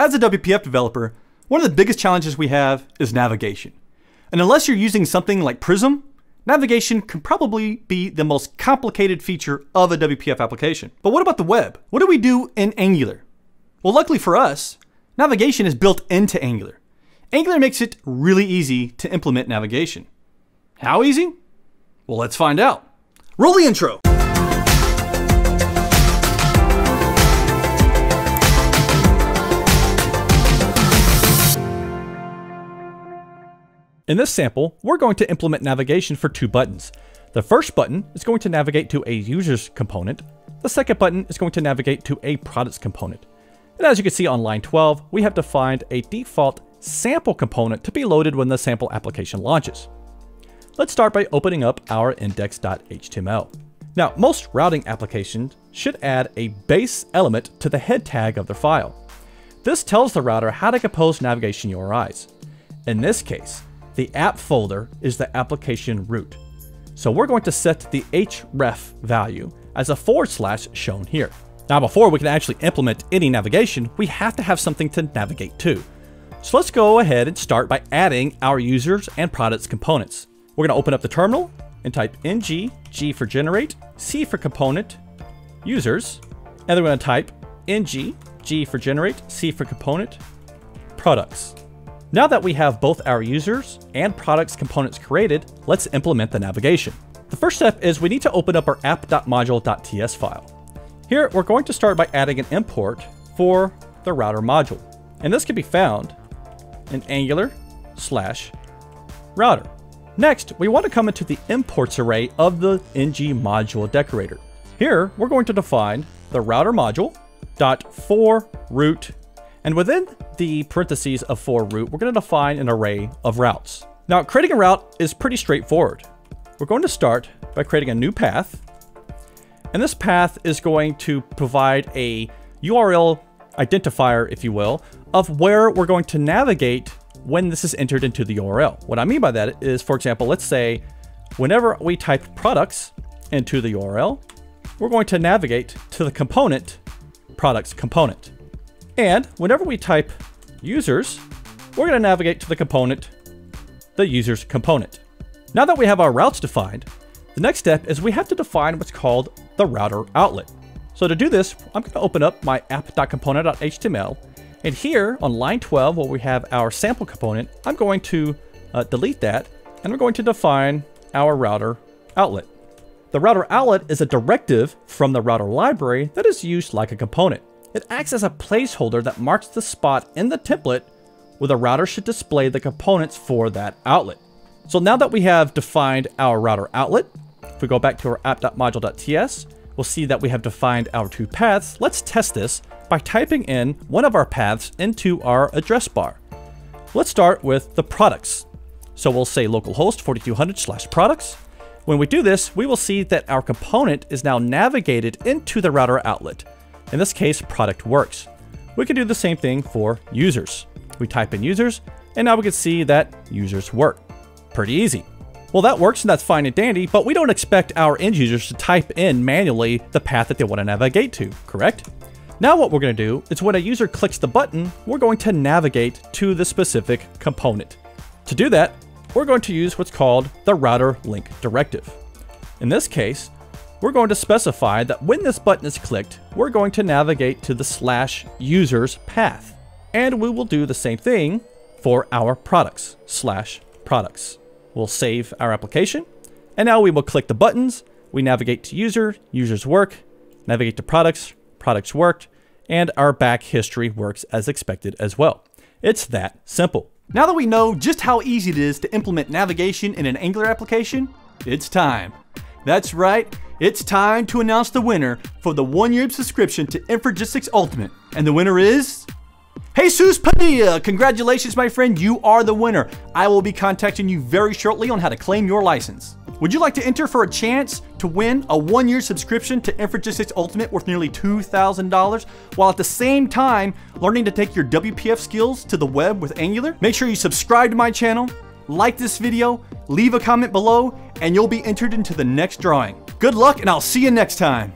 As a WPF developer, one of the biggest challenges we have is navigation. And unless you're using something like Prism, navigation can probably be the most complicated feature of a WPF application. But what about the web? What do we do in Angular? Well, luckily for us, navigation is built into Angular. Angular makes it really easy to implement navigation. How easy? Well, let's find out. Roll the intro. In this sample, we're going to implement navigation for two buttons. The first button is going to navigate to a user's component. The second button is going to navigate to a product's component. And as you can see on line 12, we have defined a default sample component to be loaded when the sample application launches. Let's start by opening up our index.html. Now, most routing applications should add a base element to the head tag of their file. This tells the router how to compose navigation URIs. In this case, the app folder is the application root. So we're going to set the href value as a forward slash shown here. Now before we can actually implement any navigation, we have to have something to navigate to. So let's go ahead and start by adding our users and products components. We're going to open up the terminal and type ng, g for generate, c for component, users, and then we're going to type ng, g for generate, c for component, products. Now that we have both our users and products components created, let's implement the navigation. The first step is we need to open up our app.module.ts file. Here, we're going to start by adding an import for the router module. And this can be found in Angular slash router. Next, we want to come into the imports array of the ng module decorator. Here, we're going to define the router module dot for root and within the parentheses of for root, we're going to define an array of routes. Now, creating a route is pretty straightforward. We're going to start by creating a new path. And this path is going to provide a URL identifier, if you will, of where we're going to navigate when this is entered into the URL. What I mean by that is, for example, let's say whenever we type products into the URL, we're going to navigate to the component products component. And whenever we type users, we're going to navigate to the component, the users component. Now that we have our routes defined, the next step is we have to define what's called the router outlet. So to do this, I'm going to open up my app.component.html. And here on line 12, where we have our sample component, I'm going to uh, delete that and we're going to define our router outlet. The router outlet is a directive from the router library that is used like a component. It acts as a placeholder that marks the spot in the template where the router should display the components for that outlet. So now that we have defined our router outlet, if we go back to our app.module.ts, we'll see that we have defined our two paths. Let's test this by typing in one of our paths into our address bar. Let's start with the products. So we'll say localhost 4200 slash products. When we do this, we will see that our component is now navigated into the router outlet. In this case, product works. We can do the same thing for users. We type in users, and now we can see that users work. Pretty easy. Well, that works and that's fine and dandy, but we don't expect our end users to type in manually the path that they want to navigate to, correct? Now what we're going to do is when a user clicks the button, we're going to navigate to the specific component. To do that, we're going to use what's called the router link directive. In this case, we're going to specify that when this button is clicked, we're going to navigate to the slash users path. And we will do the same thing for our products, slash products. We'll save our application, and now we will click the buttons, we navigate to user, users work, navigate to products, products worked, and our back history works as expected as well. It's that simple. Now that we know just how easy it is to implement navigation in an Angular application, it's time. That's right, it's time to announce the winner for the one year subscription to Infragistics Ultimate. And the winner is. Jesus Padilla! Congratulations, my friend, you are the winner. I will be contacting you very shortly on how to claim your license. Would you like to enter for a chance to win a one year subscription to Infragistics Ultimate worth nearly $2,000 while at the same time learning to take your WPF skills to the web with Angular? Make sure you subscribe to my channel, like this video, leave a comment below, and you'll be entered into the next drawing. Good luck, and I'll see you next time.